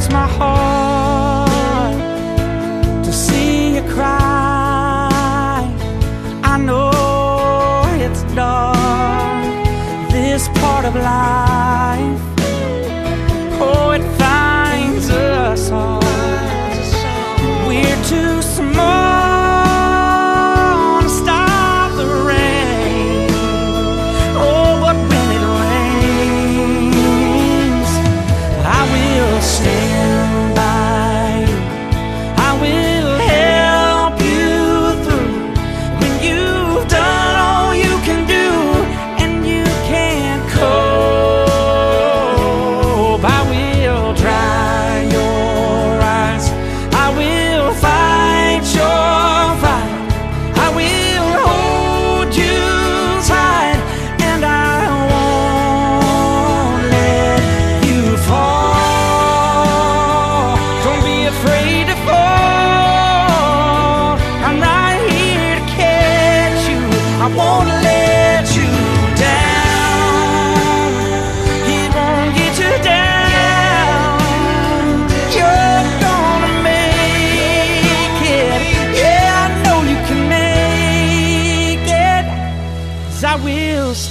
hurts my heart to see you cry. I know it's dark, this part of life.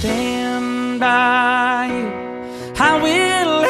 stand by you. I will.